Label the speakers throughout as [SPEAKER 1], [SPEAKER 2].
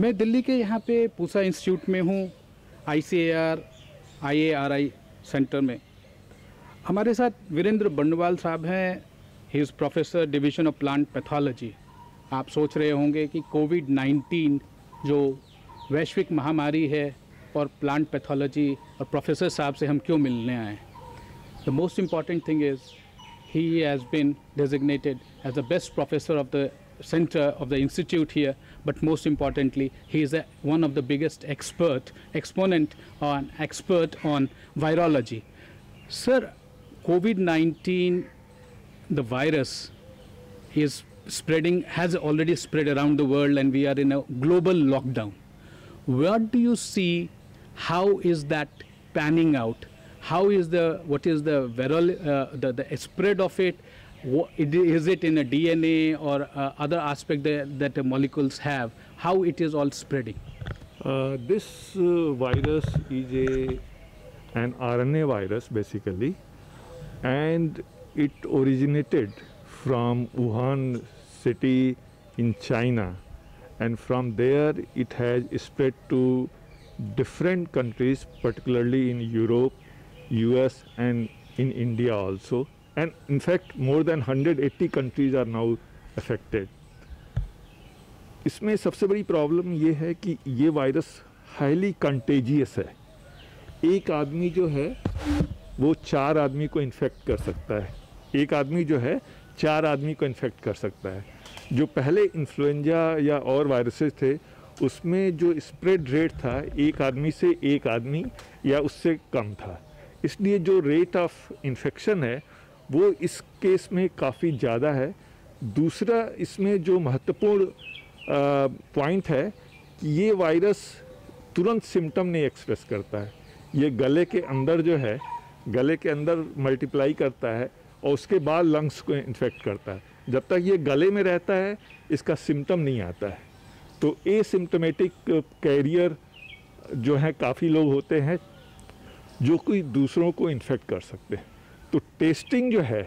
[SPEAKER 1] मैं दिल्ली के यहाँ पे पूसा इंस्टीट्यूट में हूँ I C A R I A R I centre में। हमारे साथ वीरेंद्र बंडवाल साहब हैं he is professor division of plant pathology आप सोच रहे होंगे कि कोविड 19 जो वैश्विक महामारी है और प्लांट पैथोलॉजी और प्रोफेसर साहब से हम क्यों मिलने आए the most important thing is he has been designated as the best professor of the center of the institute here but most importantly he is a, one of the biggest expert exponent on expert on virology. Sir covid-19 the virus is spreading has already spread around the world and we are in a global lockdown. What do you see? How is that panning out? How is the what is the viral uh, the, the spread of it it- is it in a dna or uh, other aspect that, that molecules have? How it is all spreading?
[SPEAKER 2] Uh, this uh, virus is a an RNA virus basically, and it originated from Wuhan city in China, and from there it has spread to different countries, particularly in Europe, US, and in India also. And in fact, more than 180 countries are now affected. इसमें सबसे बड़ी problem ये है कि ये virus highly contagious है। एक आदमी जो है वो चार आदमी को इन्फेक्ट कर सकता है। एक आदमी जो है चार आदमी को इन्फेक्ट कर सकता है। जो पहले इन्फ्लुएंजा या और वायरसेस थे उसमें जो स्प्रेड रेट था एक आदमी से एक आदमी या उससे कम था। इसलिए जो रेट ऑफ़ इन्फेक्शन है वो इस केस में काफ़ी ज़्यादा है। दूसरा, इसमें जो महत्वपूर्ण पॉइंट है कि ये वायरस तुरंत सिम्टम नहीं एक्सप्रेस करता है। ये गले के अंदर जो है, गले के अंदर मल्टीप्लाई करता है और उसके बाद लंग्स को इन्फेक्ट करता है। जब तक ये गले में रहता है, इसका सिम्टम नहीं आता है। तो ए सिम्टमेटिक कैरियर जो है, काफ़ी लोग होते हैं, जो कोई दूसरों को इन्फेक्ट कर सकते हैं। तो टेस्टिंग जो है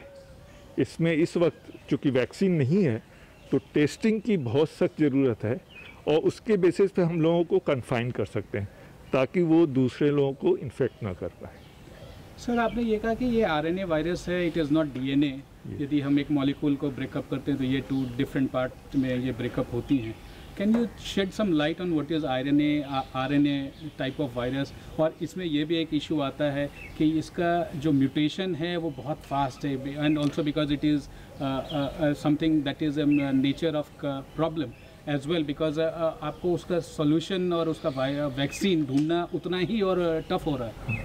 [SPEAKER 2] इसमें इस वक्त चूँकि वैक्सीन नहीं है तो टेस्टिंग की बहुत सख्त ज़रूरत है और उसके बेसिस पे हम लोगों को कन्फाइन कर सकते हैं ताकि वो दूसरे लोगों को इन्फेक्ट ना कर पाए।
[SPEAKER 1] सर आपने ये कहा कि ये आरएनए वायरस है इट इज़ नॉट डीएनए यदि हम एक मॉलिक्यूल को ब्रेकअप करते हैं तो ये टू डिफरेंट पार्ट में ये ब्रेकअप होती हैं। Can you shed some light on what is R N A R N A type of virus और इसमें यह भी एक इशू आता है कि इसका जो म्यूटेशन है वो बहुत फास्ट है and also because it is something that is nature of problem as well because आपको उसका सोल्यूशन और उसका वैक्सीन ढूंढना उतना ही और टफ हो रहा है।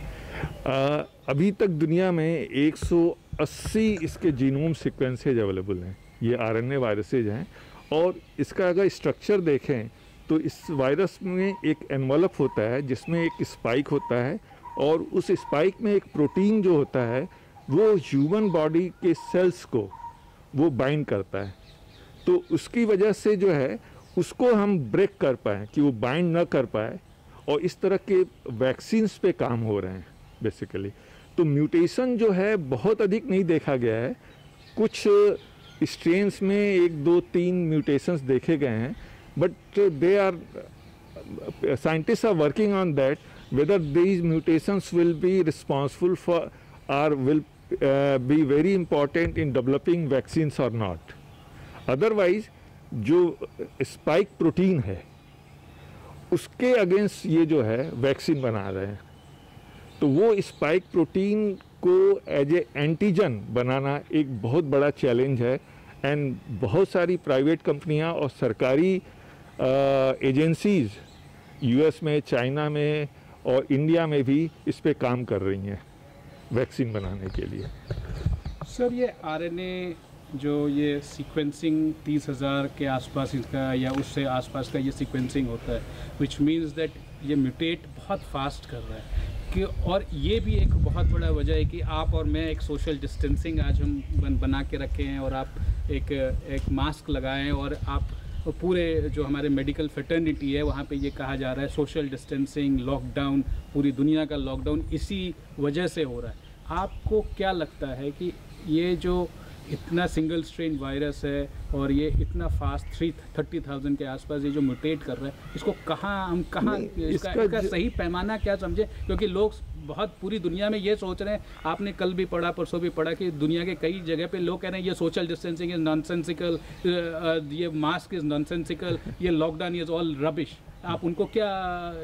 [SPEAKER 2] आ, अभी तक दुनिया में 180 इसके जीनोम सीक्वेंसेज अवेलेबल हैं। ये आरएनए वायरसेज हैं। और इसका अगर स्ट्रक्चर देखें तो इस वायरस में एक एनवलप होता है, जिसमें एक स्पाइक होता है और उस स्पाइक में एक प्रोटीन जो होता है, वो ह्यूमन बॉडी के सेल्स को, वो बाइंड करता है। तो उसकी वजह से जो है, उसको हम ब्रेक कर पाएँ कि वो बाइंड ना कर पाए और इस तरह के वैक्सीन्स पे काम हो रहे हैं बेसिकली तो म्यूटेशन जो है, बहुत अधिक नहीं देखा गया है। कुछ स्ट्रेन्स में एक, दो, तीन म्यूटेशंस देखे गए हैं but they are scientist are working on that whether these mutations will be responsible for or will be very important in developing vaccines और नॉट अदरवाइज़ जो स्पाइक प्रोटीन है, उसके अगेंस्ट ये जो है वैक्सीन बना रहे हैं। तो वो स्पाइक प्रोटीन को एज ए एंटीजन बनाना एक बहुत बड़ा चैलेंज है। एंड बहुत सारी प्राइवेट कंपनियाँ और सरकारी एजेंसीज यूएस में चाइना में और इंडिया में भी इस पर काम कर रही हैं वैक्सीन बनाने के लिए।
[SPEAKER 1] सर, ये आरएनए जो ये सीक्वेंसिंग तीस हज़ार के आसपास इसका या उससे आसपास का ये सीक्वेंसिंग होता है विच मीन्स दैट ये म्यूटेट बहुत फास्ट कर रहा है। कि और ये भी एक बहुत बड़ा वजह है कि आप और मैं एक सोशल डिस्टेंसिंग आज हम बन, बना के रखे हैं और आप एक एक मास्क लगाएँ और आप पूरे जो हमारे मेडिकल फटर्निटी है वहाँ पे ये कहा जा रहा है सोशल डिस्टेंसिंग लॉकडाउन पूरी दुनिया का लॉकडाउन इसी वजह से हो रहा है। आपको क्या लगता है कि ये जो इतना सिंगल स्ट्रेन वायरस है और ये इतना फास्ट थ्री थर्टी थाउज़ेंड के आसपास ये जो म्यूटेट कर रहा है इसको कहाँ हम कहाँ इसका,
[SPEAKER 2] इसका
[SPEAKER 1] इसका सही पैमाना क्या समझे? क्योंकि लोग बहुत पूरी दुनिया में ये सोच रहे हैं आपने कल भी पढ़ा परसों भी पढ़ा कि दुनिया के कई जगह पे लोग कह रहे हैं ये सोशल डिस्टेंसिंग इज़ नॉनसेंसिकल ये मास्क इज़ नॉनसेंसिकल ये लॉकडाउन इज़ ऑल रबिश आप उनको क्या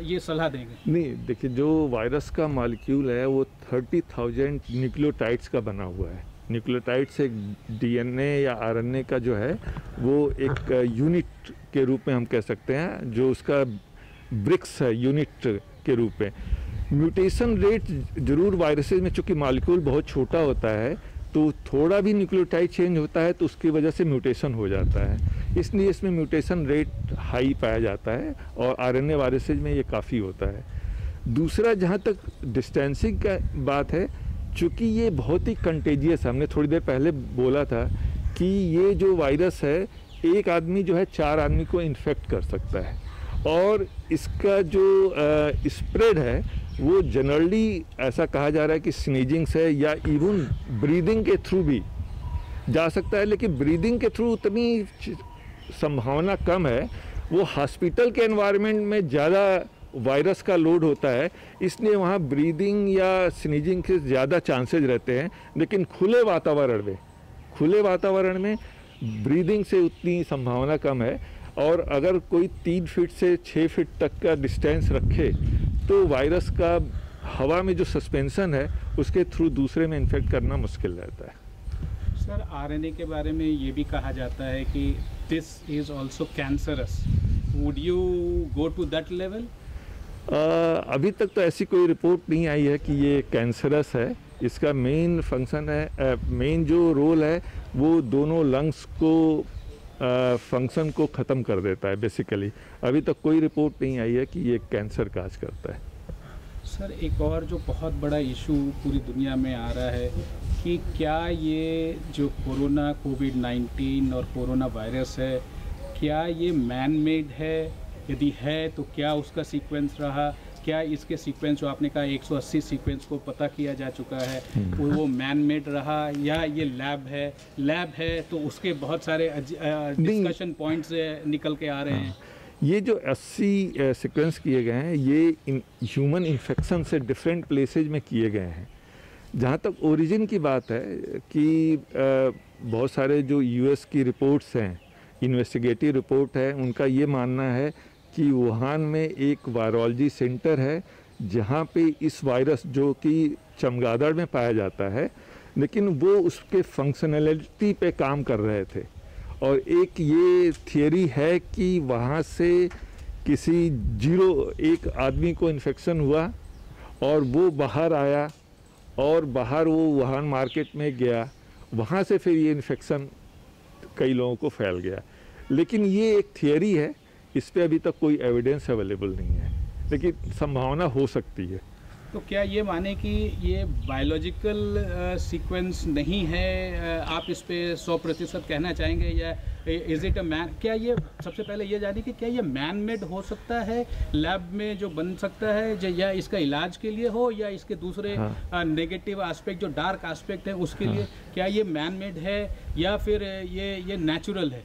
[SPEAKER 1] ये सलाह देंगे?
[SPEAKER 2] नहीं देखिए जो वायरस का मालिक्यूल है वो थर्टी थाउज़ेंड न्यूक्लियोटाइड्स का बना हुआ है। न्यूक्लियोटाइड्स एक डीएनए या आरएनए का जो है, वो एक यूनिट के रूप में हम कह सकते हैं, जो उसका ब्रिक्स है, यूनिट के रूप में। म्यूटेशन रेट ज़रूर वायरसेस में, चूँकि मालिक्यूल बहुत छोटा होता है तो थोड़ा भी न्यूक्लियोटाइड चेंज होता है तो उसकी वजह से म्यूटेशन हो जाता है। इसलिए इसमें म्यूटेशन रेट हाई पाया जाता है, और आरएनए वायरसेज में ये काफ़ी होता है। दूसरा, जहाँ तक डिस्टेंसिंग का बात है चूँकि ये बहुत ही कंटेजियस है, हमने थोड़ी देर पहले बोला था कि ये जो वायरस है, एक आदमी जो है, चार आदमी को इन्फेक्ट कर सकता है। और इसका जो स्प्रेड है, वो जनरली ऐसा कहा जा रहा है कि स्नीजिंग से या इवन ब्रीदिंग के थ्रू भी जा सकता है, लेकिन ब्रीदिंग के थ्रू उतनी संभावना कम है। वो हॉस्पिटल के एनवायरनमेंट में ज़्यादा वायरस का लोड होता है, इसलिए वहाँ ब्रीदिंग या स्नीजिंग के ज़्यादा चांसेज रहते हैं, लेकिन खुले वातावरण में, खुले वातावरण में ब्रीदिंग से उतनी संभावना कम है और अगर कोई तीन फीट से छः फीट तक का डिस्टेंस रखे तो वायरस का हवा में जो सस्पेंशन है, उसके थ्रू दूसरे में इन्फेक्ट करना मुश्किल रहता है।
[SPEAKER 1] सर आरएनए के बारे में ये भी कहा जाता है कि this is also cancerous would you go to that level
[SPEAKER 2] अभी तक तो ऐसी कोई रिपोर्ट नहीं आई है कि ये कैंसरस है। इसका मेन फ़ंक्शन है मेन जो रोल है, वो दोनों लंग्स को फ़ंक्शन को ख़त्म कर देता है, बेसिकली। अभी तक कोई रिपोर्ट नहीं आई है कि ये कैंसर काज करता है।
[SPEAKER 1] सर, एक और जो बहुत बड़ा इशू पूरी दुनिया में आ रहा है कि क्या ये जो कोरोना, कोविड 19 और कोरोना वायरस है, क्या ये मैन मेड है? यदि है तो क्या उसका सीक्वेंस रहा? क्या इसके सीक्वेंस जो आपने कहा 180 सीक्वेंस को पता किया जा चुका है वो वो मैन मेड रहा या ये लैब है? लैब है तो उसके बहुत सारे डिस्कशन पॉइंट्स निकल के आ रहे हैं।
[SPEAKER 2] ये जो 80 सीक्वेंस किए गए हैं ये ह्यूमन इन्फेक्शन से डिफरेंट प्लेसेज में किए गए हैं। जहाँ तक ओरिजिन की बात है कि बहुत सारे जो यूएस की रिपोर्ट्स हैं इन्वेस्टिगेटिव रिपोर्ट है उनका ये मानना है कि वुहान में एक वायरोलॉजी सेंटर है, जहाँ पे इस वायरस जो कि चमगादड़ में पाया जाता है, लेकिन वो उसके फंक्शनलिटी पे काम कर रहे थे। और एक ये थियोरी है कि वहाँ से किसी ज़ीरो, एक आदमी को इन्फेक्शन हुआ और वो बाहर आया और बाहर वो वुहान मार्केट में गया। वहाँ से फिर ये इन्फेक्शन कई लोगों को फैल गया। लेकिन ये एक थियोरी है इस पर अभी तक कोई एविडेंस अवेलेबल नहीं है। लेकिन संभावना हो सकती है।
[SPEAKER 1] तो क्या ये माने कि ये बायोलॉजिकल सीक्वेंस नहीं है? आप इस पर सौ प्रतिशत कहना चाहेंगे या इज़ इट अ मैन क्या ये सबसे पहले ये जाने कि क्या ये मैन मेड हो सकता है? लैब में जो बन सकता है या इसका इलाज के लिए हो या इसके दूसरे
[SPEAKER 2] हाँ।
[SPEAKER 1] नेगेटिव एस्पेक्ट जो डार्क एस्पेक्ट है उसके
[SPEAKER 2] हाँ।
[SPEAKER 1] लिए क्या ये मैन मेड है या फिर ये ये नेचुरल है?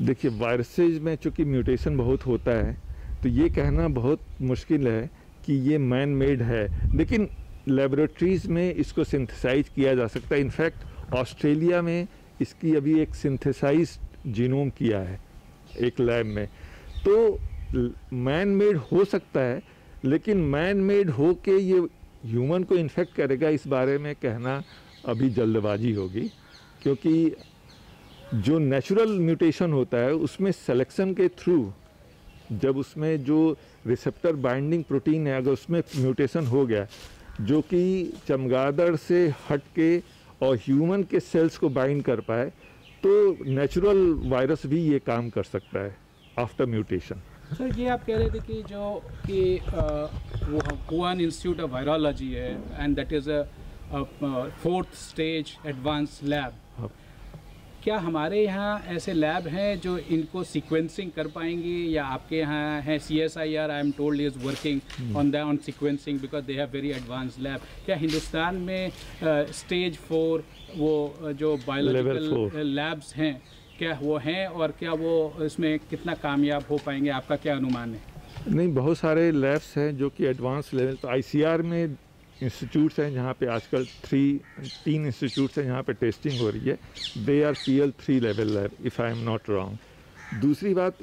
[SPEAKER 2] देखिए वायरसेज में चूँकि म्यूटेशन बहुत होता है तो ये कहना बहुत मुश्किल है कि ये मैन मेड है। लेकिन लेबोरेटरीज में इसको सिंथेसाइज किया जा सकता है। इनफैक्ट ऑस्ट्रेलिया में इसकी अभी एक सिंथेसाइज जीनोम किया है, एक लैब में। तो मैन मेड हो सकता है, लेकिन मैन मेड हो के ये ह्यूमन को इन्फेक्ट करेगा, इस बारे में कहना अभी जल्दबाजी होगी, क्योंकि जो नेचुरल म्यूटेशन होता है, उसमें सेलेक्शन के थ्रू जब उसमें जो रिसेप्टर बाइंडिंग प्रोटीन है, अगर उसमें म्यूटेशन हो गया, जो कि चमगादड़ से हट के और ह्यूमन के सेल्स को बाइंड कर पाए तो नेचुरल वायरस भी ये काम कर सकता है आफ्टर म्यूटेशन
[SPEAKER 1] सर, ये आप कह रहे थे कि जो कि वो हुआन इंस्टीट्यूट ऑफ़ वायरोलॉजी है and that is a fourth stage advance lab क्या हमारे यहाँ ऐसे लैब हैं जो इनको सीक्वेंसिंग कर पाएँगे या आपके यहाँ हैं C S I R I am told is working on the on sequencing because they have very advance lab क्या हिंदुस्तान में स्टेज फोर वो जो बायोलॉजिकल लैब्स हैं क्या वो हैं और क्या वो इसमें कितना कामयाब हो पाएँगे? आपका क्या अनुमान है?
[SPEAKER 2] नहीं बहुत सारे लैब्स हैं जो कि एडवांस लेवल तो आईसीआर में इंस्टीट्यूट्स हैं जहाँ पे आजकल थ्री तीन इंस्टीट्यूट्स हैं जहाँ पे टेस्टिंग हो रही है। They are P L three level lab if I am not wrong दूसरी बात